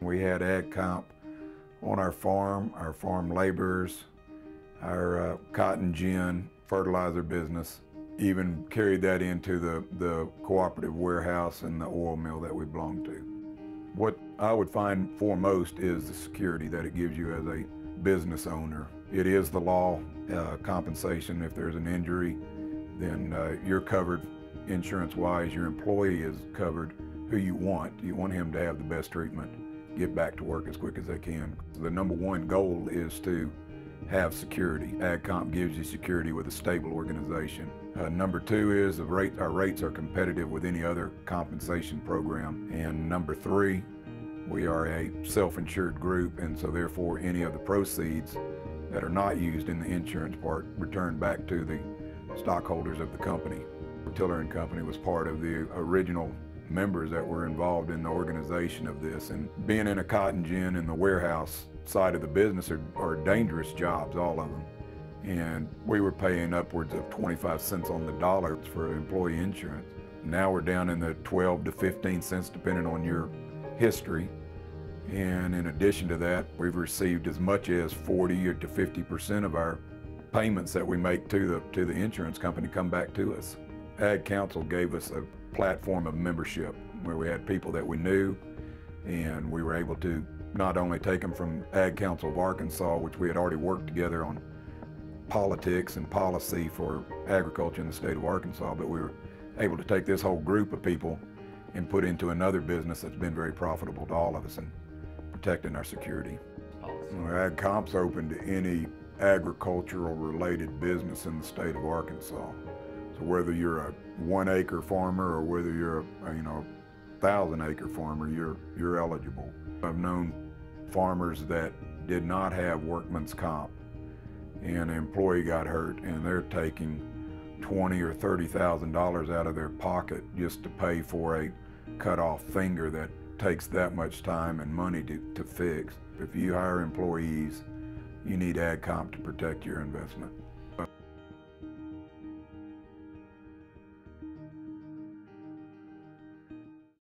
We had ag comp on our farm, our farm laborers, our uh, cotton gin fertilizer business, even carried that into the, the cooperative warehouse and the oil mill that we belong to. What I would find foremost is the security that it gives you as a business owner. It is the law, uh, compensation. If there's an injury, then uh, you're covered insurance-wise. Your employee is covered who you want. You want him to have the best treatment, get back to work as quick as they can. The number one goal is to have security. AgComp gives you security with a stable organization. Uh, number two is the rate, our rates are competitive with any other compensation program. And number three, we are a self-insured group, and so therefore any of the proceeds that are not used in the insurance part return back to the stockholders of the company. Tiller and Company was part of the original members that were involved in the organization of this. And being in a cotton gin in the warehouse side of the business are, are dangerous jobs, all of them. And we were paying upwards of 25 cents on the dollar for employee insurance. Now we're down in the 12 to 15 cents depending on your history. And in addition to that, we've received as much as 40 or to 50% of our payments that we make to the, to the insurance company come back to us. Ag Council gave us a platform of membership where we had people that we knew and we were able to not only take them from Ag Council of Arkansas, which we had already worked together on politics and policy for agriculture in the state of Arkansas, but we were able to take this whole group of people and put into another business that's been very profitable to all of us and protecting our security. Well, Ag Comp's open to any agricultural related business in the state of Arkansas. So whether you're a one acre farmer or whether you're a, you know, thousand acre farmer, you're, you're eligible. I've known farmers that did not have workman's comp and an employee got hurt and they're taking twenty or thirty thousand dollars out of their pocket just to pay for a cut off finger that takes that much time and money to, to fix. If you hire employees, you need ag comp to protect your investment.